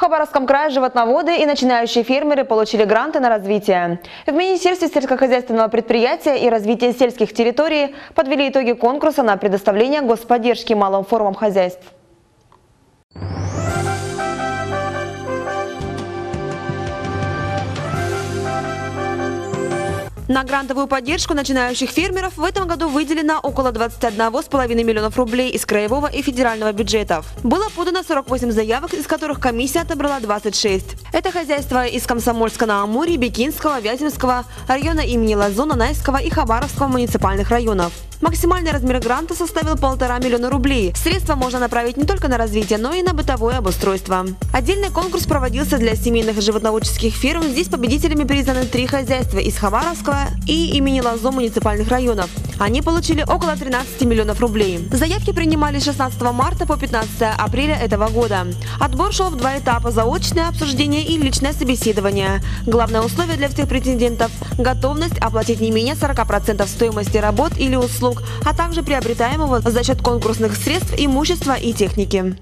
Хабаровском крае животноводы и начинающие фермеры получили гранты на развитие. В Министерстве сельскохозяйственного предприятия и развития сельских территорий подвели итоги конкурса на предоставление господдержки малым формам хозяйств. На грантовую поддержку начинающих фермеров в этом году выделено около 21,5 миллионов рублей из краевого и федерального бюджетов. Было подано 48 заявок, из которых комиссия отобрала 26. Это хозяйства из Комсомольска на Амуре, Бекинского, Вяземского, района имени Лазона, Найского и Хабаровского муниципальных районов. Максимальный размер гранта составил полтора миллиона рублей. Средства можно направить не только на развитие, но и на бытовое обустройство. Отдельный конкурс проводился для семейных животноводческих ферм. Здесь победителями признаны три хозяйства из Хабаровского и имени Лазо муниципальных районов. Они получили около 13 миллионов рублей. Заявки принимали с 16 марта по 15 апреля этого года. Отбор шел в два этапа – заочное обсуждение и личное собеседование. Главное условие для всех претендентов – готовность оплатить не менее 40% стоимости работ или услуг, а также приобретаемого за счет конкурсных средств, имущества и техники.